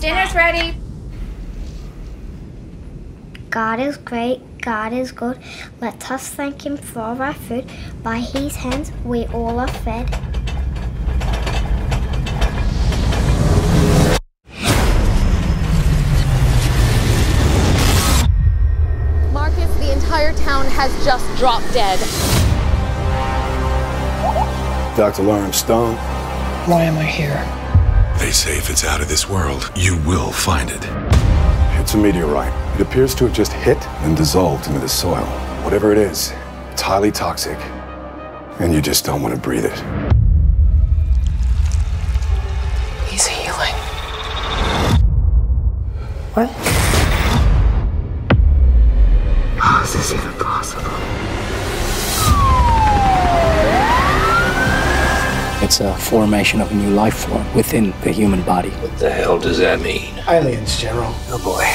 Dinner's ready. God is great, God is good. Let us thank Him for our food. By His hands we all are fed. Marcus, the entire town has just dropped dead. Dr. Lauren Stone. Why am I here? They say if it's out of this world, you will find it. It's a meteorite. It appears to have just hit and dissolved into the soil. Whatever it is, it's highly toxic. And you just don't want to breathe it. He's healing. What? How is this even possible? It's a formation of a new life form within the human body. What the hell does that mean? Aliens, General. Oh boy.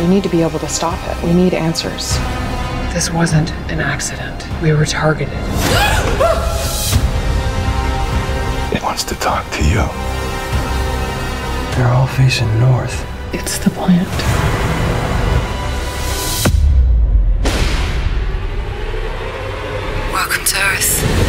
We need to be able to stop it. We need answers. This wasn't an accident. We were targeted. It wants to talk to you. They're all facing north. It's the plant. Welcome to Earth.